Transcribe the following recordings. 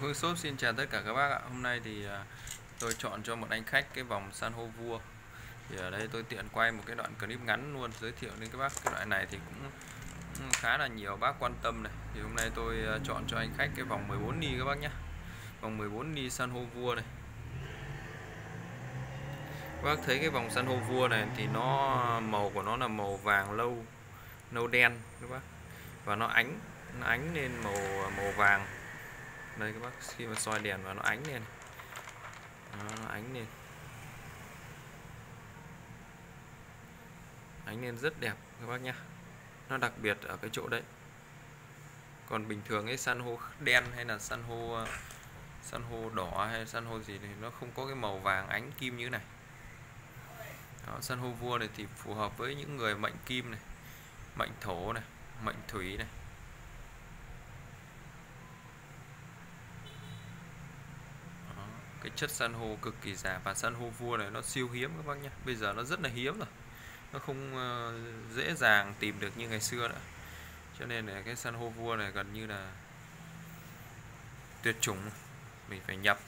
Hương Shop xin chào tất cả các bác ạ. Hôm nay thì à, tôi chọn cho một anh khách cái vòng san hô vua. Thì ở đây tôi tiện quay một cái đoạn clip ngắn luôn, Giới thiệu đến các bác. Cái loại này thì cũng khá là nhiều bác quan tâm này. Thì hôm nay tôi à, chọn cho anh khách cái vòng 14 ni các bác nhé Vòng 14 ni san hô vua này các bác thấy cái vòng san hô vua này thì nó à, màu của nó là màu vàng lâu nâu đen các bác. Và nó ánh nó ánh lên màu màu vàng đây các bác khi mà soi đèn vào nó ánh lên. Đó, nó ánh lên. Ánh lên rất đẹp các bác nhá. Nó đặc biệt ở cái chỗ đấy. Còn bình thường cái san hô đen hay là san hô ờ, san hô đỏ hay san hô gì thì nó không có cái màu vàng ánh kim như này. Đó, san hô vua này thì phù hợp với những người mệnh kim này mệnh thổ này mệnh thủy này. Cái chất san hô cực kỳ già và san hô vua này nó siêu hiếm các bác nhé. Bây giờ nó rất là hiếm rồi. Nó không ờ, dễ dàng tìm được như ngày xưa nữa. Cho nên là cái san hô vua này gần như là tuyệt chủng. Mình phải nhập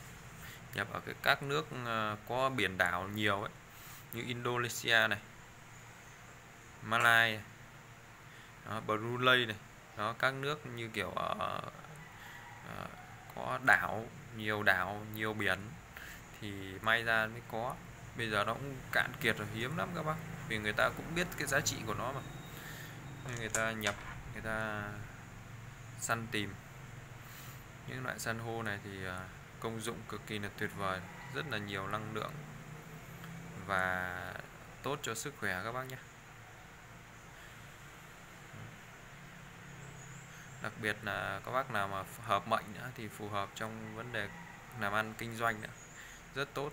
nhập ở cái các nước ờ, có biển đảo nhiều ấy. Như Indonesia này Malai đó, Brunei này. Đó các nước như kiểu ở ở có đảo nhiều đảo, nhiều biển thì may ra mới có. Bây giờ nó cũng cạn kiệt rồi, hiếm lắm các bác, vì người ta cũng biết cái giá trị của nó mà. Nên người ta nhập, người ta săn tìm. Những loại san hô này thì à, công dụng cực kỳ là tuyệt vời, rất là nhiều năng lượng và tốt cho sức khỏe các bác nhé. Đặc biệt là các bác nào mà hợp mệnh nữa thì phù hợp trong vấn đề làm ăn kinh doanh nữa. Rất tốt.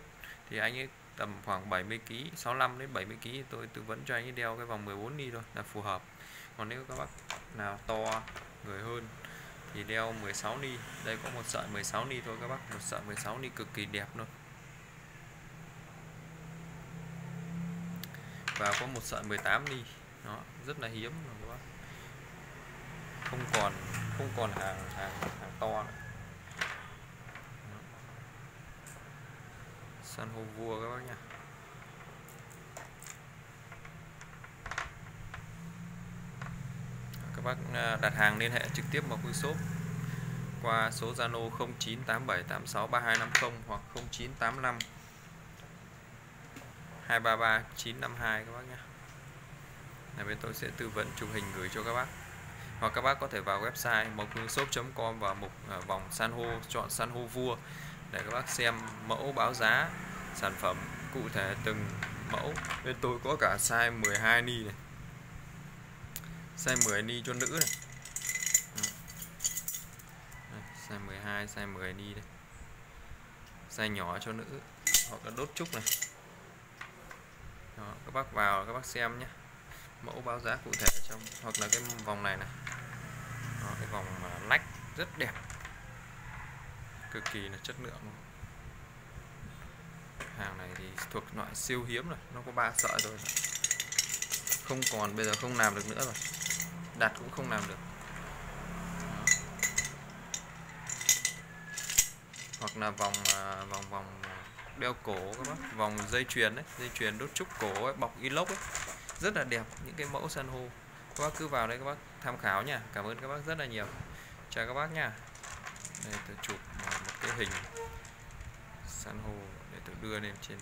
Thì anh ấy tầm khoảng 70 kg 65 đến 70 kg tôi tư vấn cho anh ấy đeo cái vòng 14 đi thôi là phù hợp. Còn nếu các bác nào to, người hơn thì đeo 16 ni đây có một sợi 16 ni thôi các bác, một sợi 16 ni cực kỳ đẹp luôn. Và có một sợi 18 ni nó rất là hiếm rồi không còn không còn hàng hàng hàng to nữa. san hô vua các bác nhá các bác à, đặt hàng liên hệ trực tiếp vào khu shop qua số Zalo 0987863250 hoặc 0985 233 952 các bác nhé. Này bên tôi sẽ tư vấn chụp hình gửi cho các bác hoặc các bác có thể vào website mộc.shop.com và mục à, vòng san hô chọn san hô vua để các bác xem mẫu báo giá sản phẩm cụ thể từng mẫu. Bên tôi có cả size 12 ni này size 10 ni cho nữ này. Size 12 size 10 ni đây. Size nhỏ cho nữ hoặc là đốt trúc này. Đó, các bác vào các bác xem nhé mẫu báo giá cụ thể trong hoặc là cái vòng này này. Đó, cái vòng mà lách rất đẹp. Cực kỳ là chất lượng. Hàng này thì thuộc loại siêu hiếm rồi nó có ba sợi rồi không còn bây giờ không làm được nữa rồi. Đặt cũng không làm được. Đó. hoặc là vòng à, vòng vòng đeo cổ các bác. Vòng dây chuyền đấy dây chuyền đốt trúc cổ ấy, bọc inox ấy rất là đẹp, những cái mẫu san hô. Các bác cứ vào đây các bác tham khảo nha. Cảm ơn các bác rất là nhiều. Chào các bác nha. Đây, tôi chụp một cái hình san hô để tôi đưa lên trên.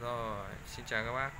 Rồi, xin chào các bác.